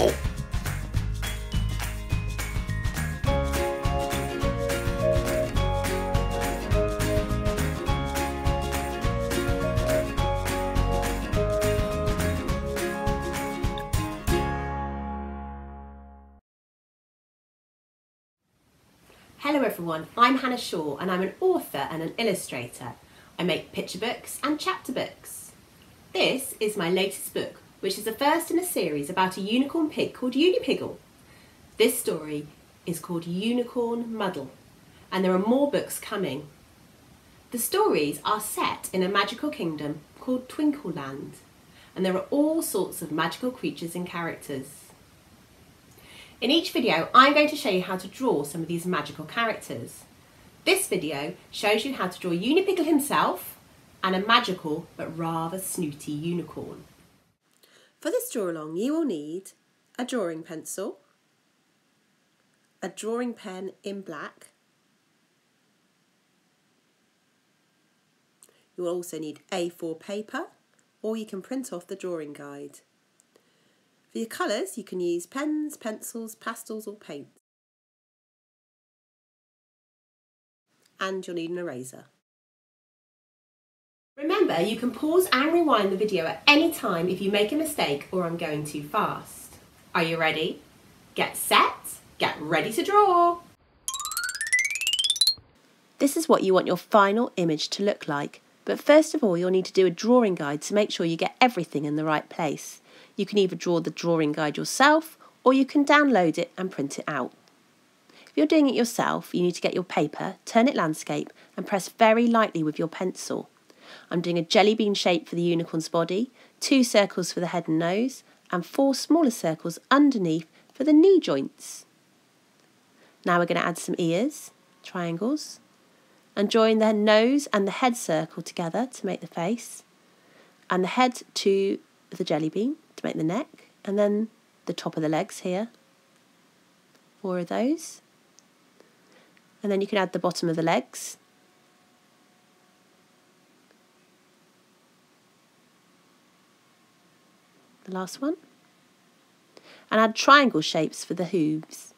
Hello everyone, I'm Hannah Shaw and I'm an author and an illustrator. I make picture books and chapter books. This is my latest book, which is the first in a series about a unicorn pig called Unipiggle. This story is called Unicorn Muddle and there are more books coming. The stories are set in a magical kingdom called Twinkleland and there are all sorts of magical creatures and characters. In each video, I'm going to show you how to draw some of these magical characters. This video shows you how to draw Unipiggle himself and a magical but rather snooty unicorn. For this draw along, you will need a drawing pencil, a drawing pen in black, you will also need A4 paper or you can print off the drawing guide. For your colours, you can use pens, pencils, pastels or paints. And you'll need an eraser. Remember, you can pause and rewind the video at any time if you make a mistake or I'm going too fast. Are you ready? Get set, get ready to draw. This is what you want your final image to look like. But first of all, you'll need to do a drawing guide to make sure you get everything in the right place. You can either draw the drawing guide yourself or you can download it and print it out. If you're doing it yourself, you need to get your paper, turn it landscape and press very lightly with your pencil. I'm doing a jelly bean shape for the unicorn's body, two circles for the head and nose, and four smaller circles underneath for the knee joints. Now we're going to add some ears, triangles, and join the nose and the head circle together to make the face, and the head to the jelly bean to make the neck, and then the top of the legs here. Four of those. And then you can add the bottom of the legs. The last one. And add triangle shapes for the hooves.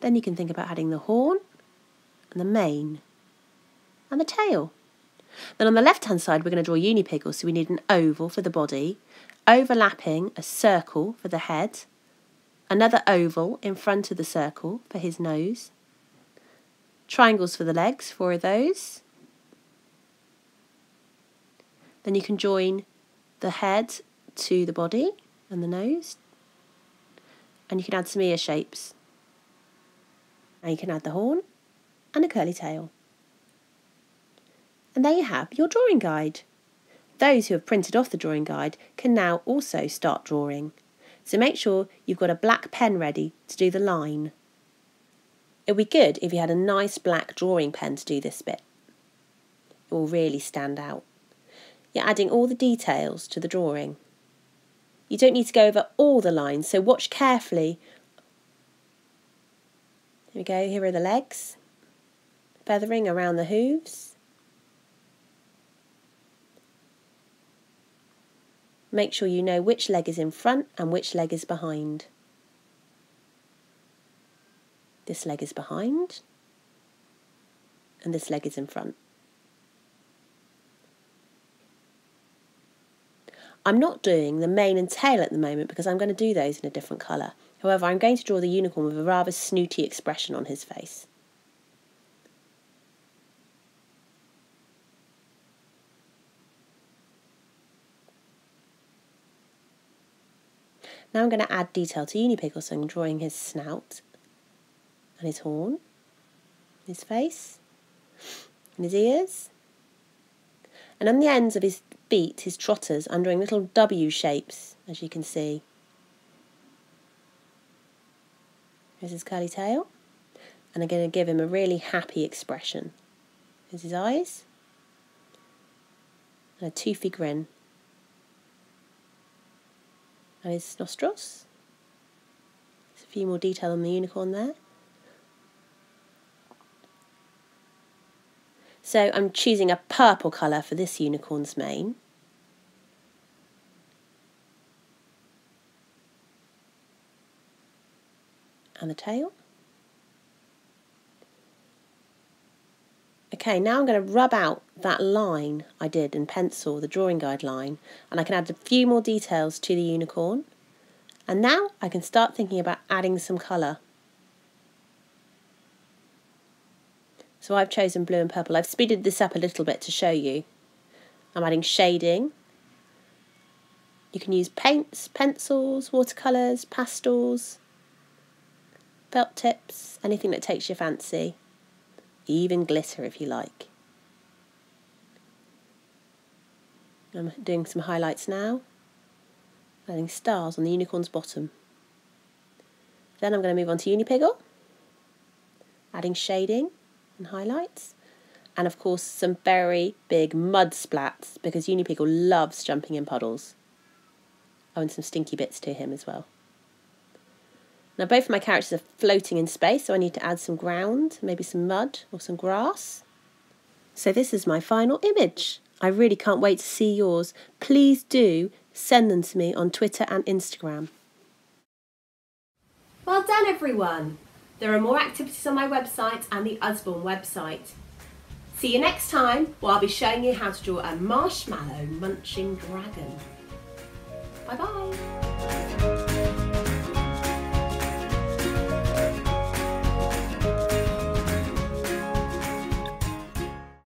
Then you can think about adding the horn and the mane and the tail. Then on the left hand side we're going to draw Unipiggle, so we need an oval for the body, overlapping a circle for the head, another oval in front of the circle for his nose, triangles for the legs, four of those. Then you can join the head to the body and the nose, and you can add some ear shapes. Now you can add the horn and a curly tail. And there you have your drawing guide. Those who have printed off the drawing guide can now also start drawing. So make sure you've got a black pen ready to do the line. It would be good if you had a nice black drawing pen to do this bit. It will really stand out. You're adding all the details to the drawing. You don't need to go over all the lines, so watch carefully. Here we go, here are the legs feathering around the hooves. Make sure you know which leg is in front and which leg is behind. This leg is behind and this leg is in front. I'm not doing the mane and tail at the moment because I'm going to do those in a different colour. However, I'm going to draw the unicorn with a rather snooty expression on his face. Now I'm going to add detail to Unipiggle, so I'm drawing his snout and his horn, his face, and his ears. And on the ends of his feet, his trotters, I'm drawing little W shapes, as you can see. Here's his curly tail. And I'm going to give him a really happy expression. Here's his eyes. And a toothy grin and his nostrils. There's a few more detail on the unicorn there. So I'm choosing a purple colour for this unicorn's mane. And the tail. Okay, now I'm going to rub out that line I did in pencil, the drawing guide line, and I can add a few more details to the unicorn. And now I can start thinking about adding some colour. So I've chosen blue and purple. I've speeded this up a little bit to show you. I'm adding shading. You can use paints, pencils, watercolours, pastels, felt tips, anything that takes your fancy even glitter if you like. I'm doing some highlights now, adding stars on the unicorn's bottom. Then I'm going to move on to Unipiggle, adding shading and highlights, and of course some very big mud splats because Unipiggle loves jumping in puddles. Oh, and some stinky bits to him as well. Now both of my characters are floating in space, so I need to add some ground, maybe some mud or some grass. So this is my final image. I really can't wait to see yours. Please do send them to me on Twitter and Instagram. Well done everyone! There are more activities on my website and the Usborne website. See you next time where I'll be showing you how to draw a marshmallow munching dragon. Bye bye!